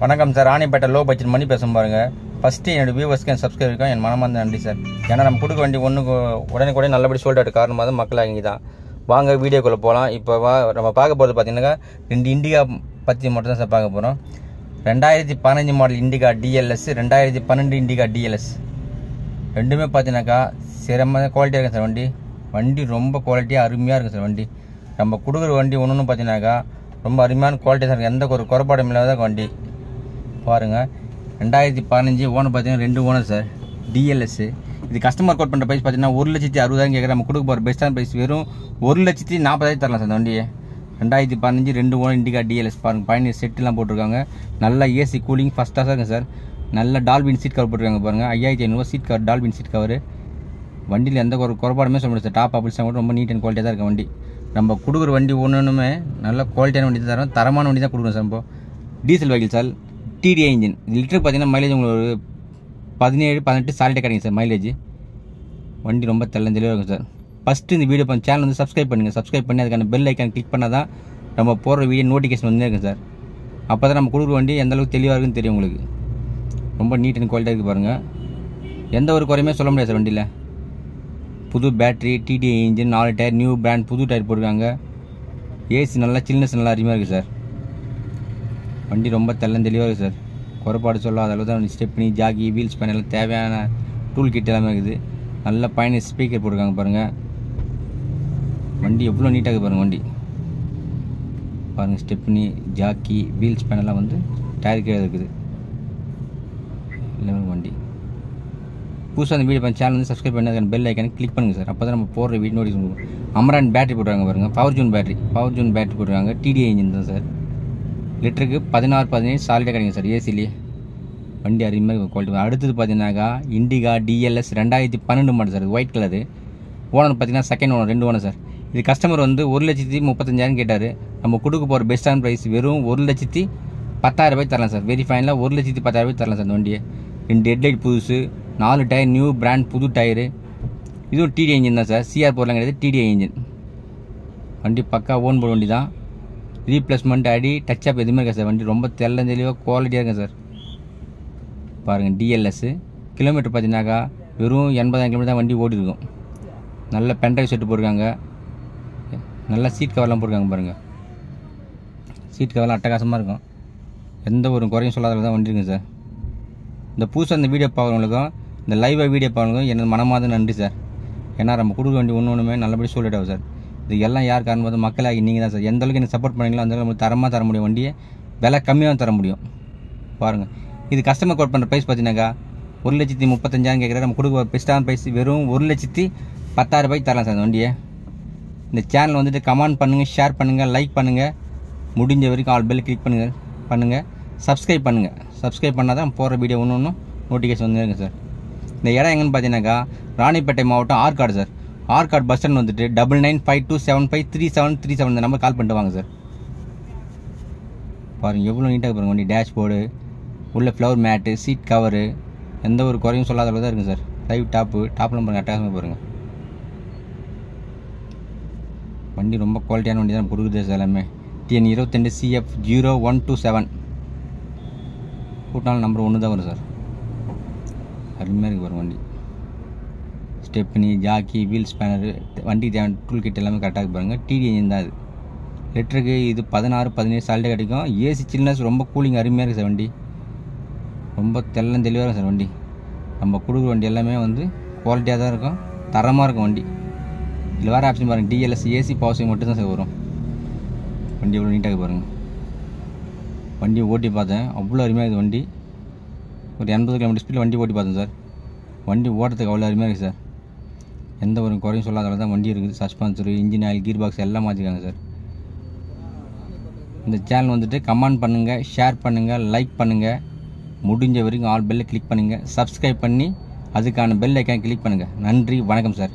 வணக்கம் sir. Ranipet low budget Mani பேசும் பாருங்க. ஃபஸ்ட்டு என்னோட வியூவர்ஸ்க்கு என் சப்ஸ்கிரைபருக்கும் என் மனமார்ந்த நன்றி சார். ஏன்னா நம்ம கொடுக்க வேண்டிய ஒன்றுக்கு உடனே கூட நல்லபடி சொல்லிட்டு காரணமாக தான் மக்கள் அங்கே தான். வாங்க வீடியோக்குள்ளே போகலாம் இப்போ வா நம்ம பார்க்க போகிறது பார்த்தீங்கன்னா ரெண்டு இண்டிகா பற்றி மட்டும் தான் சார் பார்க்க போகிறோம் ரெண்டாயிரத்தி பதினஞ்சு மாடல் இண்டிகா டிஎல்எஸ் ரெண்டாயிரத்தி பன்னெண்டு இண்டிகா டிஎல்எஸ் ரெண்டுமே பார்த்தீங்கன்னாக்கா சிரம குவாலிட்டியாக இருக்கும் சார் வண்டி. வண்டி ரொம்ப குவாலிட்டியாக அருமையாக இருக்கும் சார் வண்டி. நம்ம கொடுக்குற வண்டி ஒன்று ஒன்று பார்த்தீங்கன்னாக்கா ரொம்ப அருமையான குவாலிட்டி சார் எந்த ஒரு குறைபாடும் இல்லாத வண்டி. பாருங்கள் ரெண்டாயிரத்தி பதினஞ்சு ஓனர் பார்த்தீங்கன்னா ரெண்டு ஓனர் சார் டிஎல்எஸ்ஸு இது கஸ்டமர் கோட் பண்ணுற ப்ரைஸ் பார்த்தீங்கன்னா ஒரு லட்சத்தி அறுபதாயிரம் கேட்குற நம்ம கொடுக்க போகிற பெஸ்ட்டான ப்ரைஸ் வெறும் ஒரு லட்சத்தி நாற்பதாயிரம் தரலாம் சார் இந்த வண்டியை. ரெண்டாயிரத்தி பதினஞ்சு ரெண்டு ஓனர் இண்டிகா டிஎல்எஸ் பாருங்கள் பயணியர் செட்டுலாம் போட்டிருக்காங்க. நல்லா ஏசி கூலிங் ஃபஸ்ட்டாக இருக்குங்க சார் நல்ல டால்பின் சீட் கவர் போட்டிருக்காங்க பாருங்கள் ஐயாயிரத்தி ஐநூறுவா seat cover dolphin seat cover வண்டியில் எந்த ஒரு குறைபாடுமே சொல்ல முடியாது சார் டாப் அபிள்ஸ்லாம் கூட ரொம்ப நீட் அண்ட் குவாலிட்டியாக தான் இருக்க வண்டி. நம்ம கொடுக்குற வண்டி ஒன்றுமே நல்ல குவாலிட்டியான வண்டி தான் தரோம். தரமான வண்டி தான் கொடுக்குறோம் சார் இப்போ diesel vehicle sir DDI engine லிட்டருக்கு பார்த்தீங்கன்னா மைலேஜ் உங்களுக்கு ஒரு பதினேழு பதினெட்டு சாலிட்டே கிடைக்கும் சார் மைலேஜ் வண்டி ரொம்ப தெளிவாக இருக்கும் சார் ஃபஸ்ட்டு இந்த வீடியோ பண்ண சேனல் வந்து சப்ஸ்கிரைப் பண்ணுங்கள் சப்ஸ்கிரைப் பண்ணி அதுக்கான பெல் ஐக்கான் கிளிக் பண்ணால் தான் நம்ம போடுற வீடியோ நோட்டிஃபிகேஷன் வந்து இருக்கும் சார் அப்போ தான் நம்ம கொடுக்குற வண்டி எந்தளவுக்கு தெளிவாக இருக்குன்னு தெரியும் உங்களுக்கு. ரொம்ப நீட் அண்ட் குவாலிட்டியாக இருக்குது பாருங்கள் எந்த ஒரு குறையுமே சொல்ல முடியாது சார் வண்டியில். புது பேட்ரி டிடிஐ இன்ஜின் நாலு டயர் நியூ பிராண்ட் புது டயர் போட்டிருக்காங்க. ஏசி நல்லா சில்னஸ் நல்லா அருமையாக இருக்குது சார் வண்டி ரொம்ப தெளிவாக இருக்குது சார் குறைபாடு சொல்லாத அளவு தான் ஸ்டெப்னி ஜாகி வீல்ஸ் பேனல் தேவையான டூல் கிட் எல்லாமே இருக்குது. நல்ல பயணி ஸ்பீக்கர் போட்டிருக்காங்க பாருங்கள் வண்டி எவ்வளோ நீட்டாக இருக்குது பாருங்கள் வண்டி. பாருங்கள் ஸ்டெப்னி ஜாக்கி வீல்ஸ் பேனெல்லாம் வந்து டயர் கீழே இருக்குது. எல்லாமே வண்டி. புதுசாக அந்த வீடியோ பண்ண சேனல் வந்து சப்ஸ்கிரைப் பண்ணி அதுக்கான பெல் ஐக்கான கிளிக் பண்ணுங்கள் சார் அப்போ தான் நம்ம போடுற வீடியோ நோட்டீஸ் கொடுக்கும் அமரான் பேட்டரி போட்டுருக்காங்க பாருங்கள் power zone battery power zone battery போட்டுருக்காங்க டிடிஐ இன்ஜின் தான் சார் லிட்டருக்கு பதினாறு பதினேழு சாலிடாக கிடைக்கும் சார் ஏசிலேயே வண்டி அருமையாக குவாலிட்டி அடுத்தது பார்த்தீங்கன்னாக்கா இண்டிகா டிஎல்எஸ் ரெண்டாயிரத்தி பன்னெண்டு model sir white colour owner பார்த்தீங்கன்னா செகண்ட் ஓனர் ரெண்டு ஓனர் சார். இது கஸ்டமர் வந்து ஒரு லட்சத்தி முப்பத்தஞ்சாயிரம் கேட்டார். நம்ம கொடுக்க போகிற பெஸ்ட்டான ப்ரைஸ் வெறும் ஒரு லட்சத்தி பத்தாயிரம் ரூபாய் தரலாம் சார். வெரி ஃபைனலாக ஒரு லட்சத்தி பத்தாயிரம் ரூபாய் தரலாம் சார் இந்த வண்டியை. ரெண்டு ஹெட்லைட் புதுசு நாலு டயர் நியூ பிராண்ட் புது டயரு இதுவும் டிடி இன்ஜின் தான் சார். சிஆர் போர்லாம் கிடையாது டிடிஐ இன்ஜின் வண்டி பக்கா ஓன் போர்டு வண்டி தான். ரீப்ளேஸ்மெண்ட் அடி டச் அப் எதுவுமே இருக்காது சார். வண்டி ரொம்ப தெள்ள தெளிவாக குவாலிட்டியாக இருக்கும் சார். பாருங்கள் டிஎல்எஸ்ஸு கிலோமீட்டர் பார்த்தீங்கன்னாக்கா வெறும் எண்பதாயிரம் கிலோமீட்டர் தான் வண்டி ஓடி இருக்கும். நல்ல பென்ட்ரைவ் செட்டு போட்டிருக்காங்க. நல்ல சீட் கவர்லாம் போட்டிருக்காங்க பாருங்கள் சீட் கவர்லாம் அட்டகாசமாக இருக்கும். எந்த ஒரு குறையும் சொல்லாத தான் வண்டி இருக்குங்க சார். இந்த புதுசாக இந்த வீடியோ பார்க்குறவங்களுக்கும் இந்த லைவாக வீடியோ பார்க்குறவங்களுக்கும் எனது மனமாத நன்றி சார். ஏன்னா நம்ம கொடுக்க வேண்டிய ஒன்று ஒன்றுமே நல்லபடி சொல்லிட்டாவும் சார். இது எல்லாம் யார் காரணம் பார்த்து மக்களாகி நீங்கள் தான் சார். எந்த அளவுக்கு எனக்கு சப்போர்ட் பண்ணீங்களோ அந்த அளவுக்கு தரமாக தர முடியும் வண்டியை. விலை கம்மியாக தர முடியும். பாருங்கள் இது கஸ்டமர் கோட் பண்ணுற ப்ரைஸ் பார்த்தீங்கன்னாக்கா ஒரு லட்சத்தி முப்பத்தஞ்சாயிரம் கேட்குற நம்ம கொடுக்க பெஸ்ட்டான ப்ரைஸ் வெறும் ஒரு லட்சத்தி பத்தாயிரம் ரூபாய்க்கு தரலாம் சார் அந்த வண்டியை. இந்த சேனல் வந்துட்டு கமெண்ட் பண்ணுங்கள் ஷேர் பண்ணுங்கள் லைக் பண்ணுங்கள் முடிஞ்ச வரைக்கும் ஆல் பெல் கிளிக் பண்ணுங்கள் பண்ணுங்கள் சப்ஸ்கிரைப் பண்ணுங்கள் சப்ஸ்கிரைப் பண்ணால் தான் போகிற வீடியோ ஒன்று ஒன்றும் நோட்டிஃபிகேஷன் வந்துருங்க சார். இந்த இடம் எங்கன்னு பார்த்தீங்கன்னாக்கா ராணிப்பேட்டை மாவட்டம் Arcot sir. Arcot bus stand வந்துட்டு double nine five two seven five three seven three seven இந்த நம்பர் கால் பண்ணிட்டு வாங்க சார் பாருங்கள் எவ்வளோ நீட்டாக பாருங்கள் வண்டி. டேஷ்போர்டு உள்ள ஃப்ளவர் மேட்டு சீட் கவரு எந்த ஒரு குறையும் சொல்லாத அளவு தான் இருக்குது சார் லைவ் டாப்பு டாப் பாருங்கள் அட்டகாசமாக பாருங்கள் வண்டி ரொம்ப குவாலிட்டியான வண்டி தான் கொடுக்குது சார் எல்லாமே. TN இருபத்தெண்டு CF zero one two seven கூட்டினாலும் number ஒன்று தான் வரும் சார் அருமையாக இருக்குது பாருங்கள் வண்டி. ஸ்டெப்னி ஜாக்கி வீல் ஸ்பேனரு வண்டி தேவையான டூல் கிட் எல்லாமே கரெக்டாக பாருங்கள் டிடி இன்ஜின் தான் இது. லிட்டருக்கு இது பதினாறு பதினேழு சால்ட்டு கிடைக்கும். ஏசி சில்னஸ் ரொம்ப கூலிங் அருமையாக இருக்குது சார் வண்டி. ரொம்ப தெல்லம் தெளிவாக இருக்கும் சார் வண்டி. நம்ம கொடுக்குற வண்டி எல்லாமே வந்து குவாலிட்டியாக தான் இருக்கும். தரமாக இருக்கும் வண்டி. இதில் வேறு ஆப்ஷன் பாருங்கள் டிஎல்எஸ் ஏசி பாசிங் மட்டும் தான் சார் வரும். வண்டி எவ்வளோ நீட்டாக பாருங்கள் வண்டி ஓட்டி பார்த்தேன். அவ்வளோ அருமையாக இருக்குது வண்டி. ஒரு எண்பது கிலோமீட்டர் ஸ்பீடில் வண்டி ஓட்டி பார்த்தேன் சார். வண்டி ஓட்டுறதுக்கு அவ்வளோ அருமையாக இருக்குது சார். எந்த ஒரு குறையும் சொல்லாத அளவு தான் வண்டி இருக்குது. Suspension engine oil gear box எல்லாம் மாற்றிருக்காங்க சார். இந்த சேனல் வந்துட்டு கமெண்ட் பண்ணுங்கள் ஷேர் பண்ணுங்கள் லைக் பண்ணுங்கள் முடிஞ்ச வரைக்கும் ஆல் பெல்லை கிளிக் பண்ணுங்கள் சப்ஸ்கிரைப் பண்ணி அதுக்கான பெல் ஐக்கான் கிளிக் பண்ணுங்கள் நன்றி வணக்கம் சார்.